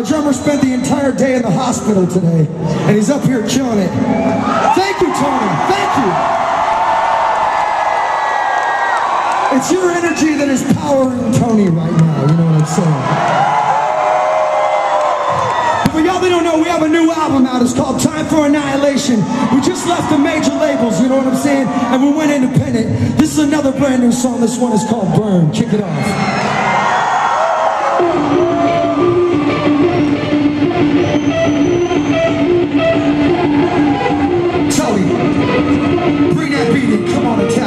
Our drummer spent the entire day in the hospital today, and he's up here killing it. Thank you, Tony. Thank you. It's your energy that is powering Tony right now. You know what I'm saying? But for y'all that don't know, we have a new album out. It's called Time for Annihilation. We just left the major labels, you know what I'm saying? And we went independent. This is another brand new song. This one is called Burn. Kick it off. Come on and